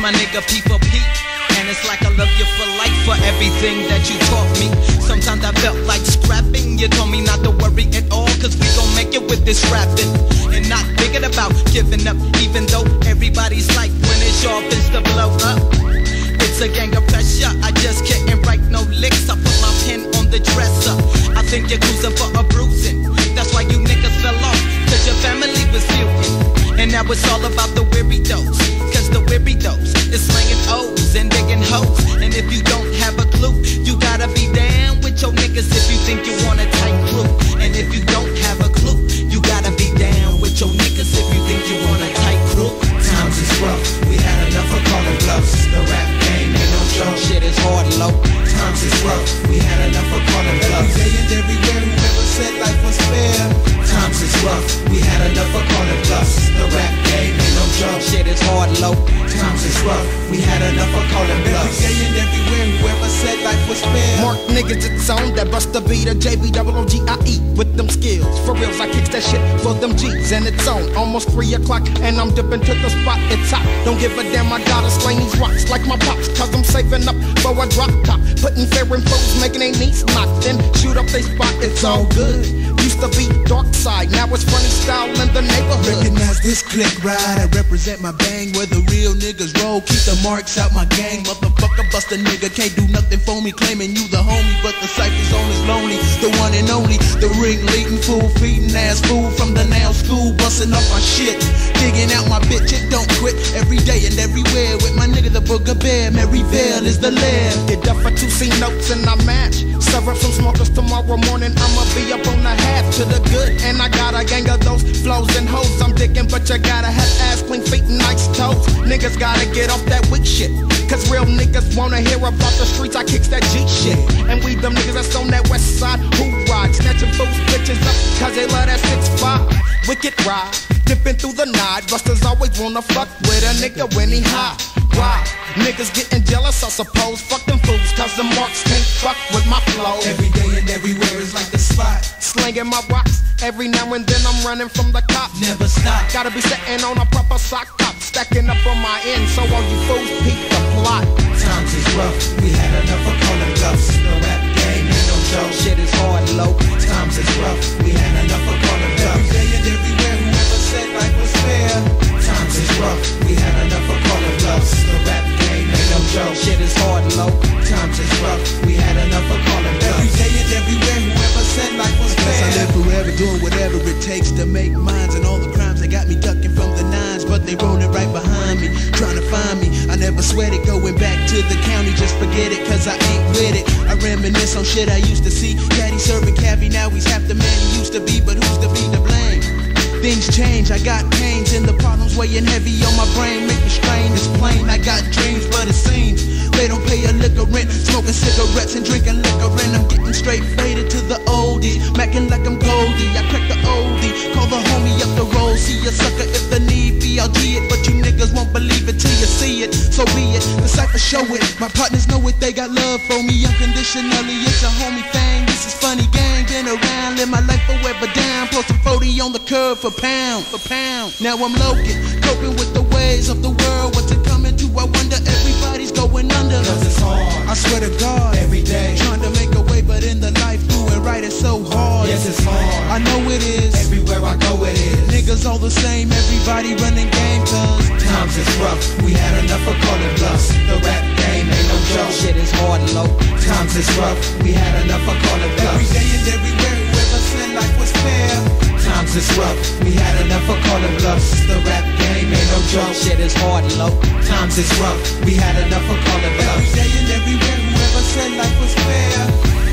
my nigga P for P. And it's like I love you for life for everything that you taught me. Sometimes I felt like scrapping. You told me not to worry at all, cause we gon' make it with this rapping. And not thinking about giving up, even though everybody's like, when it's your is to blow up. It's a gang of pressure, I just can't write no licks. I put my pen on the dresser. I think you're cruising for a bruising. That's why you niggas fell off, cause your family was feuding. And now it's all about the Weirdoz. The Weirdoz is slinging O's and digging hoes. And if you don't have a clue, you gotta be down with your niggas if you think you rough, we had enough of calling bluffs. Every day and everywhere, whoever said life was fair. Mark niggas it's on that bust the beat a JB double O G I E with them skills. For reals, I kicks that shit for them G's and it's on. Almost three o'clock and I'm dipping to the spot. It's hot. Don't give a damn. I gotta slay these rocks like my pops. Cause I'm saving up for a drop top. Putting fair in foes, making they knees knock. Then shoot up they spot. It's all good. Used to be dark side, now it's funny style in the neighborhood. Recognize this click ride. I represent my bang where the real niggas roll. Keep the marks out my gang. Motherfucker, bust a nigga. Can't do nothing for me. Claiming you the homie, but the cypher's on is lonely. The one and only. The ring leading fool, feeding ass fool from the now school. Busting up my shit. Digging out my bitch. It don't quit. Every day and everywhere with my nigga, the booger bear. Maryvale is the lair. Get up for two C notes and I match. Serve up some smokers tomorrow morning. I'ma be up on the half to the good. And I got a gang of those flows and hoes. I'm digging, but you gotta have ass clean feet and nice toes. Niggas gotta get off that weak shit. Cause real niggas wanna hear about the streets. I kicks that G shit. And we them niggas that's on that west side who ride. Snatching fools, bitches up. Cause they love that 6'5. Wicked ride. Dipping through the night. Busters always wanna fuck with a nigga when he high. Why? Niggas getting jealous, I suppose. Fuck them fools, cause the marks can't fuck with my flow. Every day and everywhere is like the spot. Slinging my rocks. Every now and then I'm running from the cops. Never stop. Gotta be sitting on a proper sock top. Stacking up on my end, so all you fools peek the plot. Takes to make mines and all the crimes that got me ducking from the nines, but they rolling right behind me, trying to find me. I never sweat it, going back to the county, just forget it, cause I ain't with it. I reminisce on shit I used to see. Daddy serving cavi, now he's half the man he used to be, but who's to be to blame? Things change, I got pains and the problems weighing heavy on my brain make me strain. It's plain, I got dreams, but it seems they don't pay a liquor rent. Smoking cigarettes and drinking liquor, and I'm getting straight faded to the oldie. Macking like I'm Goldie, I crack the oldie. Call the homie up the road, see a sucker if the need be, I'll G it. But you niggas won't believe it till you see it, so be it. The cypher show it, my partners know it, they got love for me unconditionally. It's a homie thing, this is funny gang. Been around, live my life forever down. Post a 40 on the curb for pound, for pound. Now I'm loking, coping with the ways of the world. What's it coming to? I wonder everybody's going under. Cause it's hard. I swear to God, every day. Trying to make a way, but in the life, doing right is so hard. Yes, it's hard. Niggas all the same, everybody running game, cause times is rough. We had enough of calling bluffs. The rap game ain't no joke. Shit is hard low. Times is rough. We had enough of calling bluffs. Every day and everywhere, whoever said life was fair. Times is rough. We had enough of calling bluffs. The rap game ain't no joke. Shit is hard low. Times is rough. We had enough of calling bluffs. Every day and everywhere, whoever said life was fair.